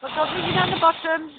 But don't leave it on the bottom.